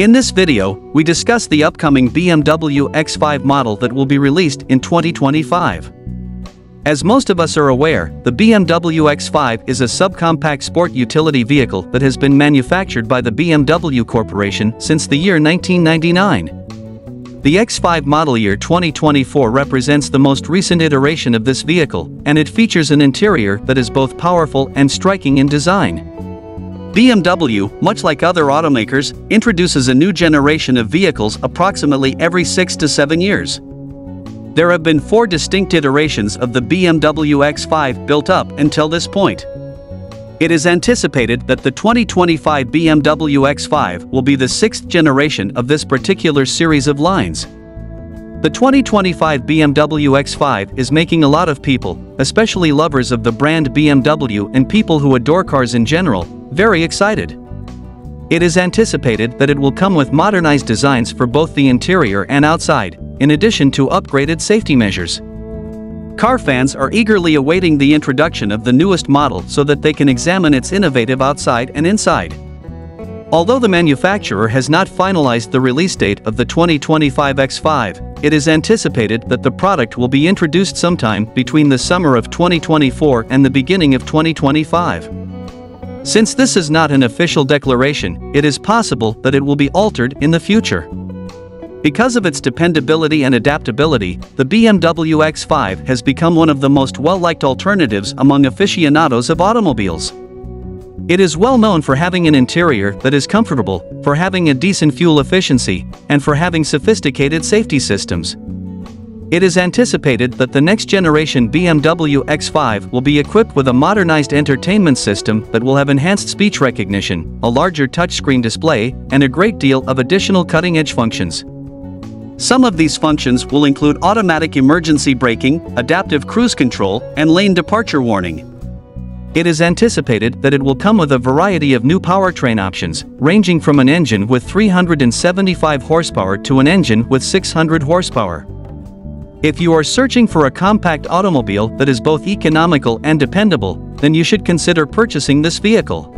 In this video, we discuss the upcoming BMW X5 model that will be released in 2025. As most of us are aware, the BMW X5 is a subcompact sport utility vehicle that has been manufactured by the BMW Corporation since the year 1999. The X5 model year 2024 represents the most recent iteration of this vehicle, and it features an interior that is both powerful and striking in design. BMW, much like other automakers, introduces a new generation of vehicles approximately every 6 to 7 years. There have been four distinct iterations of the BMW X5 built up until this point. It is anticipated that the 2025 BMW X5 will be the sixth generation of this particular series of lines. The 2025 BMW X5 is making a lot of people, especially lovers of the brand BMW and people who adore cars in general, very excited. It is anticipated that it will come with modernized designs for both the interior and outside, in addition to upgraded safety measures. Car fans are eagerly awaiting the introduction of the newest model so that they can examine its innovative outside and inside. Although the manufacturer has not finalized the release date of the 2025 X5, it is anticipated that the product will be introduced sometime between the summer of 2024 and the beginning of 2025. Since this is not an official declaration, it is possible that it will be altered in the future. Because of its dependability and adaptability, the BMW X5 has become one of the most well-liked alternatives among aficionados of automobiles. It is well known for having an interior that is comfortable, for having a decent fuel efficiency, and for having sophisticated safety systems. It is anticipated that the next generation BMW X5 will be equipped with a modernized entertainment system that will have enhanced speech recognition, a larger touchscreen display, and a great deal of additional cutting-edge functions. Some of these functions will include automatic emergency braking, adaptive cruise control, and lane departure warning. It is anticipated that it will come with a variety of new powertrain options, ranging from an engine with 375 horsepower to an engine with 600 horsepower. If you are searching for a compact automobile that is both economical and dependable, then you should consider purchasing this vehicle.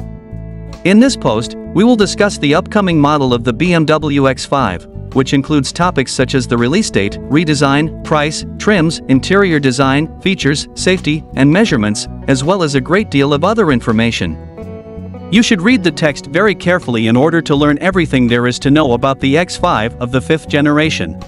In this post, we will discuss the upcoming model of the BMW X5, which includes topics such as the release date, redesign, price, trims, interior design, features, safety, and measurements, as well as a great deal of other information. You should read the text very carefully in order to learn everything there is to know about the X5 of the fifth generation.